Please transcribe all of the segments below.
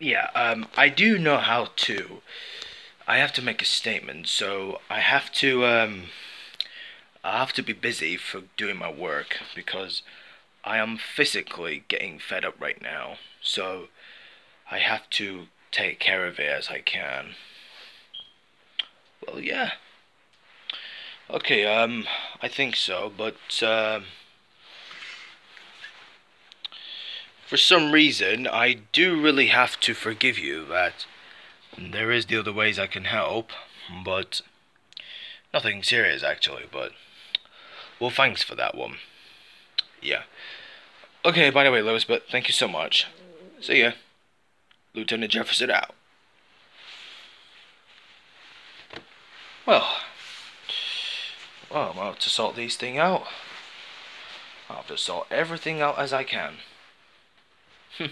yeah, um, I do know how to. I have to make a statement, so I have to, um, I have to be busy for doing my work because I am physically getting fed up right now. So I have to take care of it as I can. Well, yeah. Okay, um, I think so, but, um, for some reason, I do really have to forgive you that there is the other ways I can help, but nothing serious actually, but, well, thanks for that one. Yeah. Okay, by the way, Lewis, but thank you so much. See ya. Lieutenant Jefferson out. Well, well, I'm about to sort these things out. I'll have to sort everything out as I can.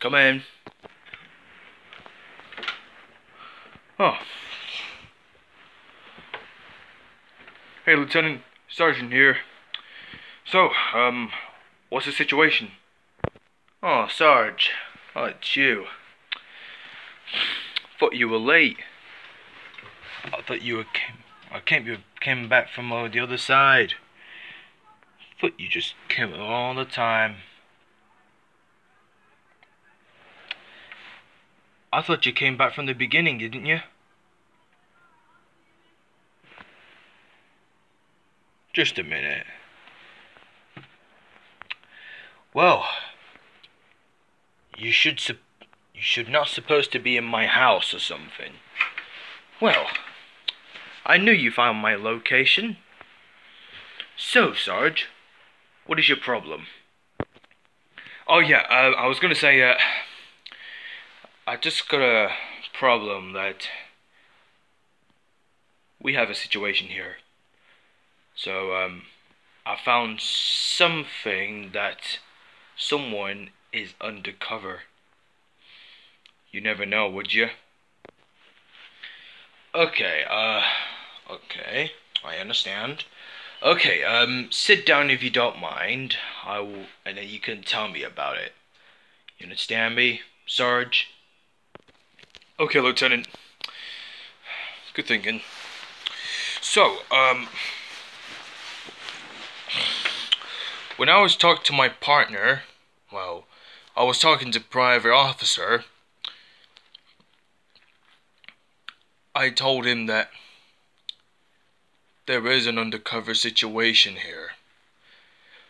Come in. Oh. Hey, Lieutenant Sergeant here. So, um, what's the situation? Oh, Sarge. Oh, it's you. Thought you were late. I thought you were came, I came you came back from uh, the other side. You just came all the time. I thought you came back from the beginning, didn't you? Just a minute. Well, you should you should not supposed to be in my house or something. Well, I knew you found my location. So, Sarge, what is your problem? Oh yeah, uh, I was gonna say, uh, I just got a problem that we have a situation here. So, um, I found something that someone is undercover. You never know, would you? Okay, uh, okay, I understand. Okay, um, sit down if you don't mind. I will, and then you can tell me about it. You understand me, Sarge? Okay, Lieutenant. Good thinking. So, um, when I was talking to my partner, well, I was talking to private officer. I told him that there is an undercover situation here.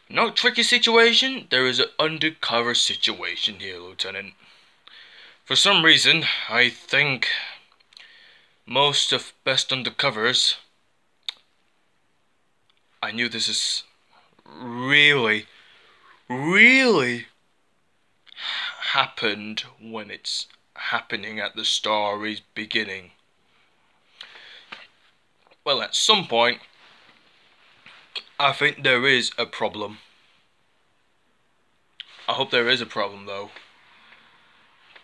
No tricky situation, there is an undercover situation here, Lieutenant. For some reason, I think most of best undercovers I knew this is really, really happened when it's happening at the story's beginning. Well, at some point, I think there is a problem. I hope there is a problem though.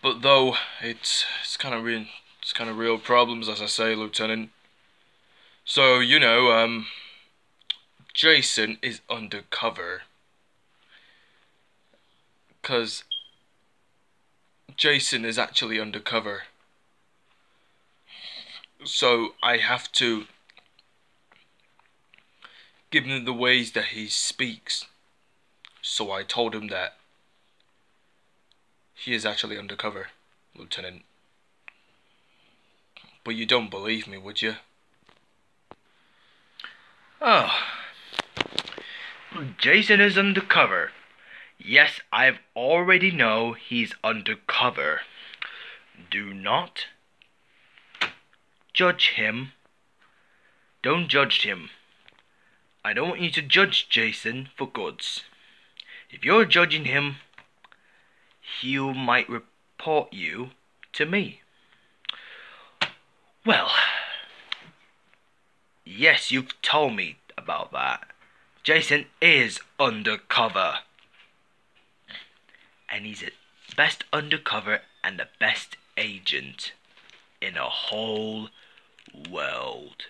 But though it's it's kind of real, it's kind of real problems, as I say, Lieutenant. So you know, um, Jason is undercover. Because Jason is actually undercover. So I have to give him the ways that he speaks. So I told him that he is actually undercover, Lieutenant. But you don't believe me, would you? Oh. Jason is undercover. Yes, I've already know he's undercover. Do not judge him. Don't judge him. I don't want you to judge Jason for goods. If you're judging him, he might report you to me. Well, yes, you've told me about that. Jason is undercover. And he's the best undercover and the best agent in a whole world.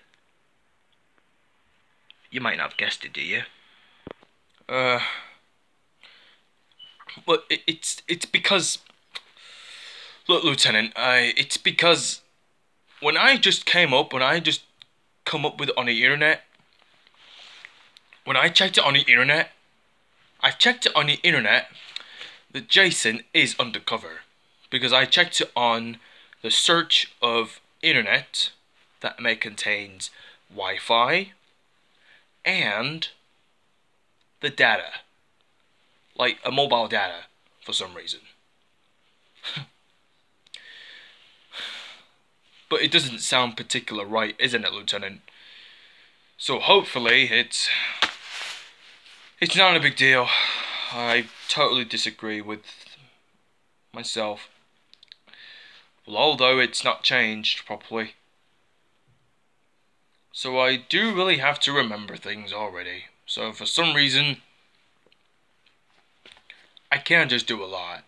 You might not have guessed it, do you? Uh, Well, it, it's it's because. Look, Lieutenant, I it's because when I just came up, when I just come up with it on the internet, when I checked it on the internet, I checked it on the internet that Jason is undercover because I checked it on the search of internet that may contains Wi-Fi and the data, like a mobile data for some reason. but it doesn't sound particular right, isn't it, Lieutenant? So hopefully it's it's not a big deal. I totally disagree with myself. Well, although it's not changed properly. So I do really have to remember things already. So for some reason, I can't just do a lot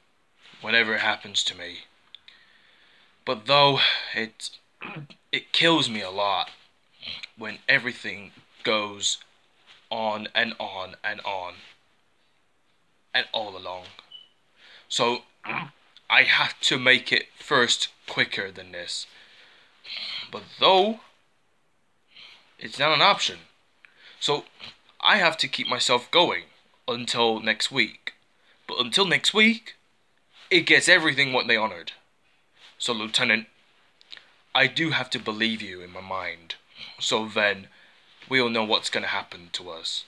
whenever it happens to me. But though it it kills me a lot when everything goes on and on and on and all along. So I have to make it first quicker than this. But though it's not an option. So I have to keep myself going until next week. But until next week, it gets everything what they honored. So Lieutenant, I do have to believe you in my mind. So then we'll know what's gonna happen to us.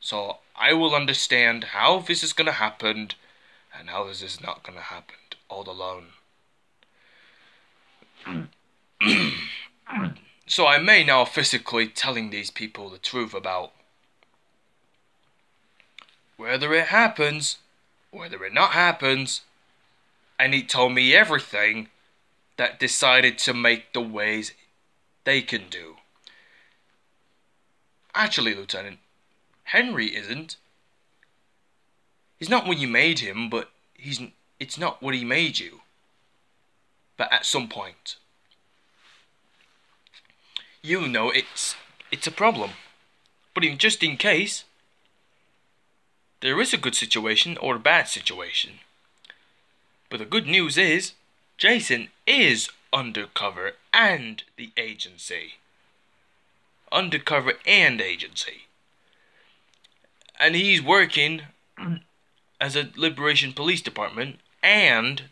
So I will understand how this is gonna happen and how this is not gonna happen all alone. So I may now physically telling these people the truth about whether it happens, whether it not happens, and he told me everything that decided to make the ways they can do. Actually, Lieutenant, Henry isn't. He's not what you made him, but he's it's not what he made you. But at some point, you know it's it's a problem. But in, just in case, there is a good situation or a bad situation. But the good news is, Jason is undercover and the agency. Undercover and agency. And he's working as a Liberation Police Department and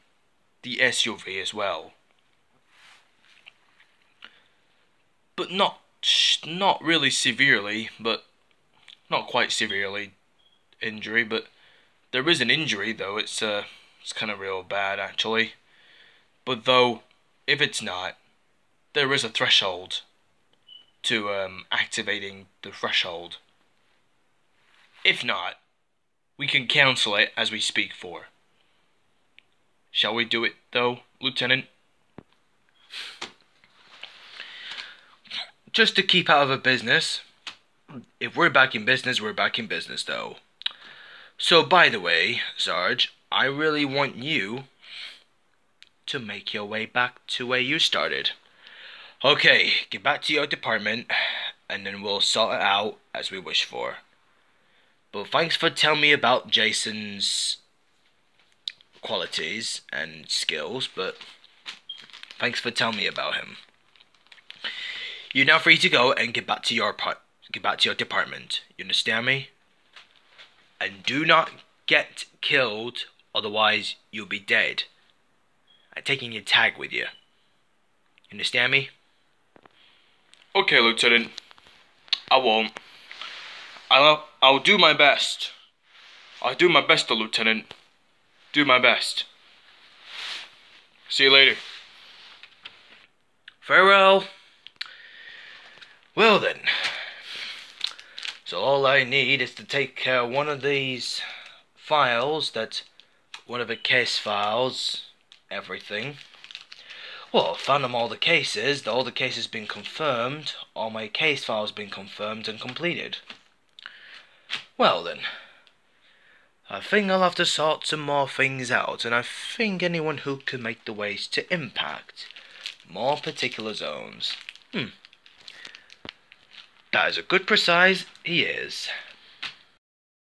the SUV as well. But not not really severely, but not quite severely injury, but there is an injury though. It's uh it's kind of real bad actually. But though if it's not, there is a threshold to um, activating the threshold. If not, we can cancel it as we speak for. Shall we do it, though, Lieutenant? Just to keep out of a business. If we're back in business, we're back in business, though. So, by the way, Sarge, I really want you to make your way back to where you started. Okay, get back to your department, and then we'll sort it out as we wish for. But thanks for telling me about Jason's qualities and skills, but thanks for telling me about him. You're now free to go and get back to your part get back to your department. You understand me? And do not get killed, otherwise you'll be dead. I'm taking your tag with you. You understand me? Okay, Lieutenant. I won't. I'll, I'll do my best. I'll do my best, Lieutenant. Do my best. See you later. Farewell. Well then. So all I need is to take uh, one of these files, that one of the case files, everything. Well, found them all the cases, all the cases been confirmed, all my case files been confirmed and completed. Well then, I think I'll have to sort some more things out, and I think anyone who can make the ways to impact more particular zones. Hmm. That is a good precise he is.